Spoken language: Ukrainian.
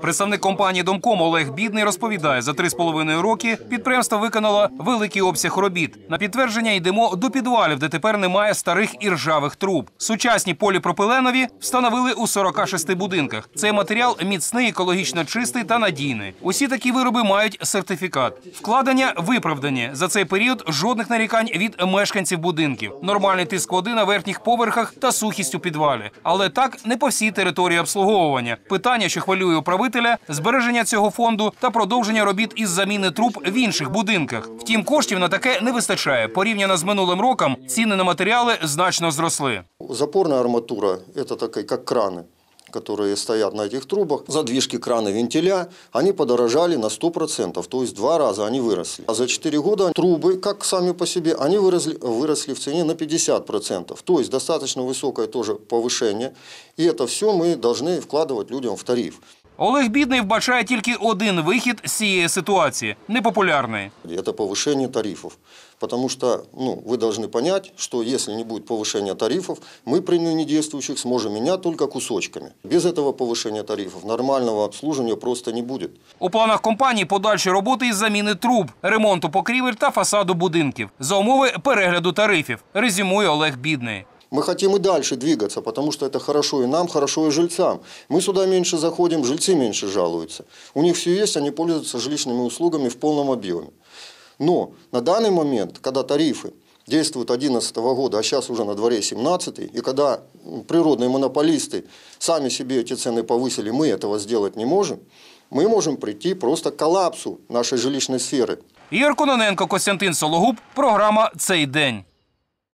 Представник компанії Домком Олег Бідний розповідає, за три з половиною роки підприємство виконало великий обсяг робіт. На підтвердження йдемо до підвалів, де тепер немає старих і ржавих труб. Сучасні поліпропиленові встановили у 46 будинках. Цей матеріал міцний, екологічно чистий та надійний. Усі такі вироби мають сертифікат. Вкладення виправдані за цей період жодних нарікань від мешканців будинків. Нормальний тиск води на верхніх поверхах та сухість у підвалі. Але так не по всій території обслуговування. Питання, що хвилює управителя, збереження цього фонду та продовження робіт із заміни труб в інших будинках. Втім, коштів на таке не вистачає. Порівняно з минулим роком ціни на матеріали значно зросли. Запорная арматура – это такая, как краны, которые стоят на этих трубах. Задвижки крана вентиля, они подорожали на 100%, то есть в два раза они выросли. А за 4 года трубы, как сами по себе, они выросли, выросли в цене на 50%. То есть достаточно высокое тоже повышение. И это все мы должны вкладывать людям в тариф. Олег Бідний вбачає тільки один вихід з цієї ситуації непопулярний. Это повышение тарифов. Потому что ну, вы должны понять, что если не будет повышения тарифов, мы при ныне действующих сможем менять только кусочками. Без этого повышения тарифов нормального обслуживания просто не будет. У планах компанії подальші роботи із заміни труб, ремонту покрівель та фасаду будинків за умови перегляду тарифів. Резюмує Олег Бідний. Мы хотим и дальше двигаться, потому что это хорошо и нам, хорошо и жильцам. Мы сюда меньше заходим, жильцы меньше жалуются. У них все есть, они пользуются жилищными услугами в полном объеме. Но на данный момент, когда тарифы действуют 2011 года, а сейчас уже на дворе 17 и когда м, природные монополисты сами себе эти цены повысили, мы этого сделать не можем, мы можем прийти просто к коллапсу нашей жилищной сферы. Ігор Кононенко, Костянтин Сологуб. Програма Цей день.